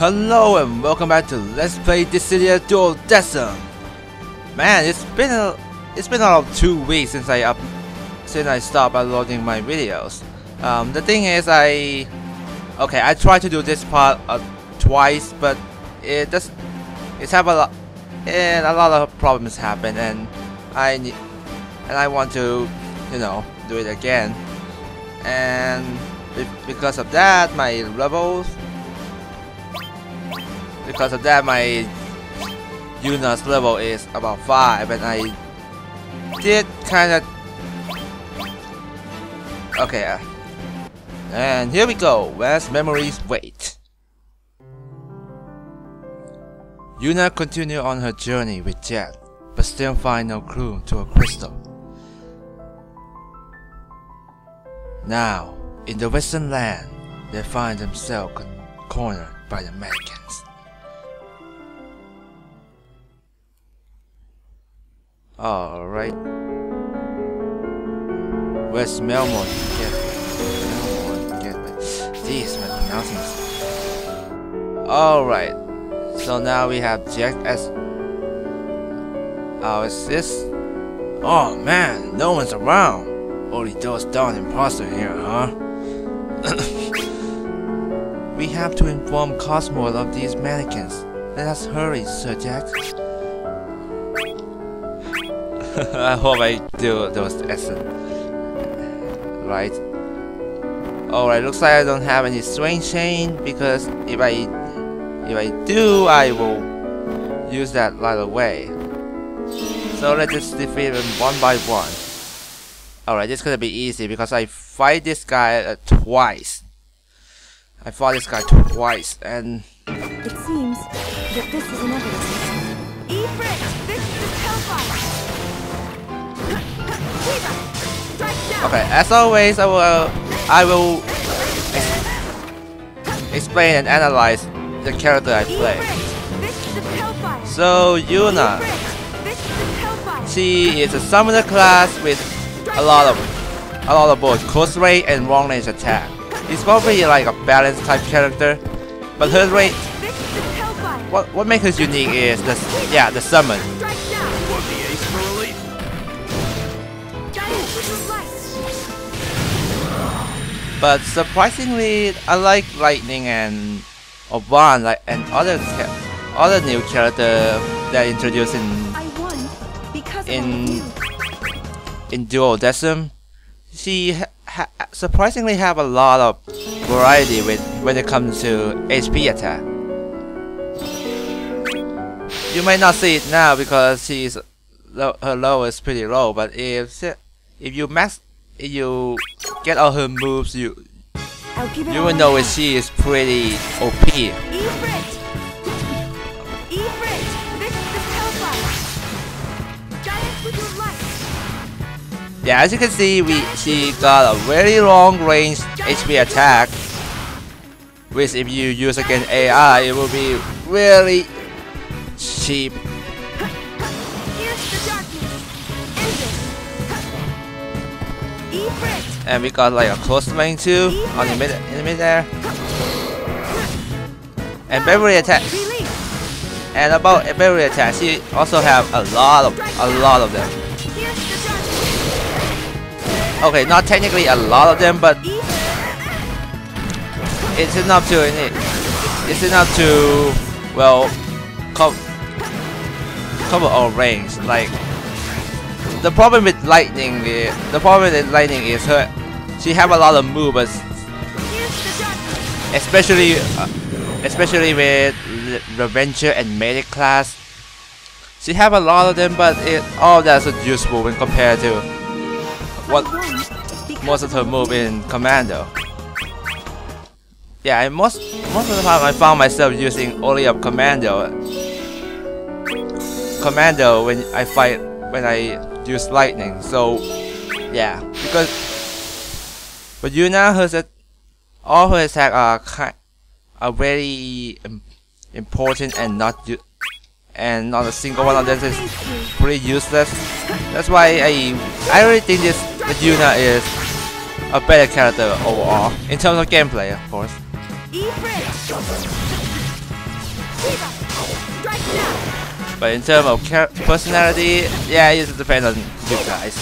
Hello and welcome back to Let's Play Dissidia Dual Decim. Man, it's been a it's been about two weeks since I up since I stopped uploading my videos. Um, the thing is, I okay, I tried to do this part uh, twice, but it does it's have a lot and a lot of problems happen, and I need and I want to you know do it again, and be because of that, my levels because of that my Yuna's level is about 5 and I did kinda Okay uh, and here we go, where's memories wait? Yuna continued on her journey with Jecht but still find no clue to a crystal. Now, in the western land, they find themselves cornered by the mannequins. Alright. Where's Melmore? Melmore, get me. Jeez, my pronouncing. Alright. So now we have Jecht as... Is this? Oh man, no one's around. Only those darn imposter here, huh? we have to inform Cosmo of these mannequins. Let us hurry, Sir Jecht. I hope I do those essence. Right. Alright, looks like I don't have any swing chain because if I if I do I will use that right away. So let's just defeat them one by one. Alright, this is gonna be easy because I fight this guy uh, twice. I fought this guy twice and It seems that this is an Okay, as always, I will I will ex explain and analyze the character I play. So Yuna, she is a summoner class with a lot of a lot of both close range and long range attack. She's probably like a balanced type character, but her range, what what makes her unique is the yeah the summon. But surprisingly, I like Lightning and Oban like and other other new character that introduced in In- in Duodecim, she ha ha surprisingly have a lot of variety with when it comes to HP attack. You might not see it now because she's low, her low is pretty low, but if if you max if you get all her moves, you I'll give it you will know have. that she is pretty OP. Ifrit. Ifrit, this is Hellfire. Of Light. Yeah, as you can see, we she got a very long range HP attack, which if you use against AI, it will be really cheap. And we got like a close range too on the mid in the mid there, and Bravery attack. Release. And about Bravery attack, she also have a lot of a lot of them. The. Okay, not technically a lot of them, but it's enough to it's enough to well co cover all range like the problem with lightning is, the problem with lightning is her she have a lot of moves especially uh, especially with Re- Ravager and Medic class she have a lot of them but it all that's useful when compared to what I most of her move in Commando. Yeah, and most most of the time I found myself using only of Commando. Commando when I fight when I use lightning. So yeah, because but Yuna her at all her attack are kind are very im- important and not and not a single one of them is pretty useless. That's why I I really think this Yuna is a better character overall in terms of gameplay, of course. But in terms of personality, yeah, it depends on you guys.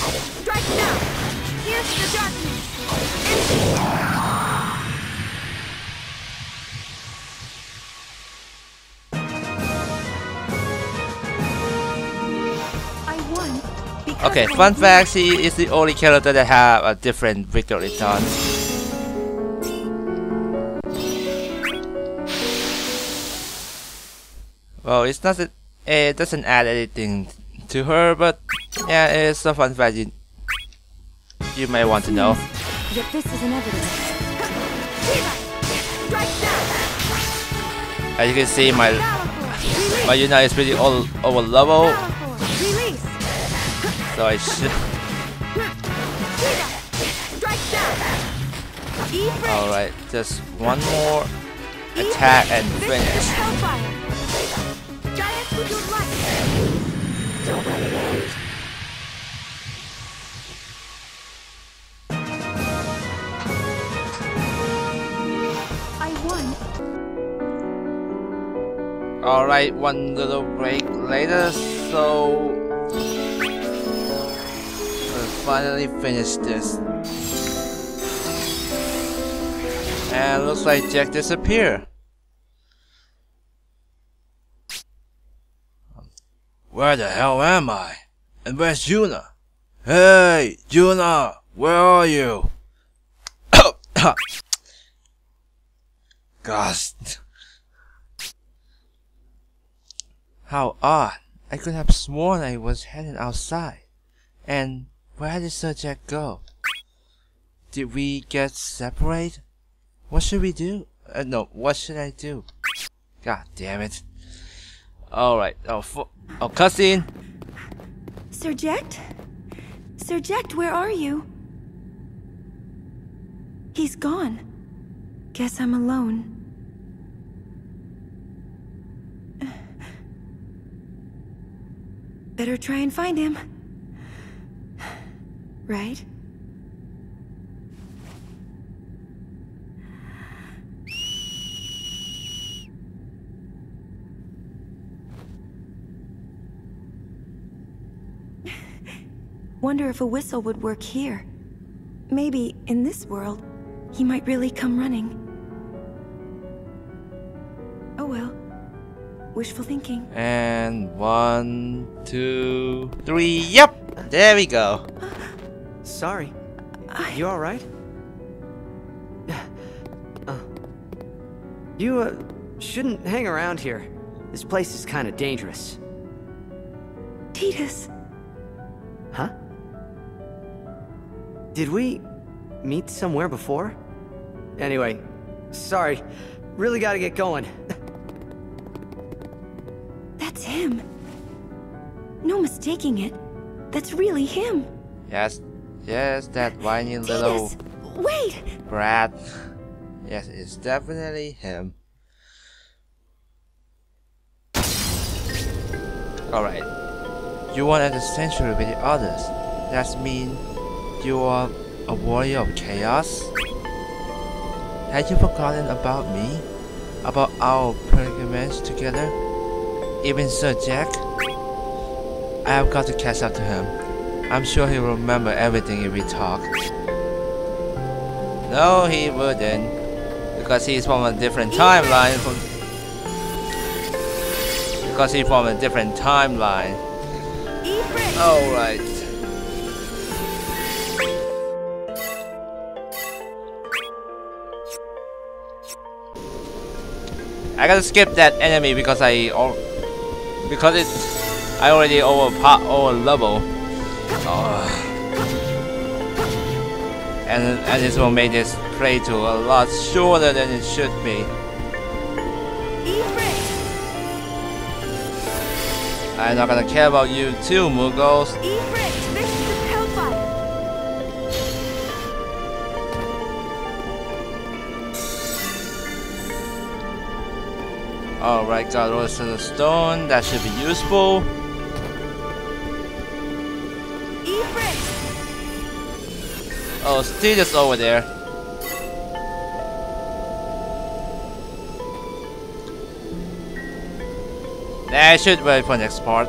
Okay, fun fact, he is the only character that have a different victory taunt. Well, it's not that it doesn't add anything to her, but yeah, it's a fun fact you, you may want to know. That this is inevitable. Kiva! Strike now! As you can see, my my unit is pretty all over level! So I should. Alright, just one more attack and finish. Alright, one little break later, so finally finish this. And looks like Jecht disappeared. Where the hell am I? And where's Yuna? Hey, Yuna, where are you? Gosh. How odd. I could have sworn I was heading outside. And where did Sir Jack go? Did we get separated? What should we do? Uh, no, what should I do? God damn it. Alright, oh, fo- oh, cussing! Sir Jecht? Sir Jecht, where are you? He's gone. Guess I'm alone. Better try and find him. Right? Wonder if a whistle would work here. Maybe in this world, he might really come running. Oh well. Wishful thinking. And one, two, three. Yep, there we go. Sorry. I- You alright? Uh, you, uh, shouldn't hang around here. This place is kinda dangerous. Tidus! Huh? Did we meet somewhere before? Anyway, sorry. Really gotta get going. That's him. No mistaking it. That's really him. Yes, yes, that whiny little! Wait! brat. Yes, it's definitely him. Alright. You want at the sanctuary with the others. That mean you are a warrior of chaos? Had you forgotten about me? About our predicaments together? Even Sir Jecht? I have got to catch up to him. I'm sure he'll remember everything if we talk. No, he wouldn't. Because he's from a different timeline from Because he's from a different timeline. Alright. I gotta skip that enemy because I because it's I already over over level. Oh. And and this will make this playthrough a lot shorter than it should be. I'm not gonna care about you too, Muggles. Alright, got Rose of the Stone. That should be useful. Oh, Steve is over there. Nah, I should wait for next part.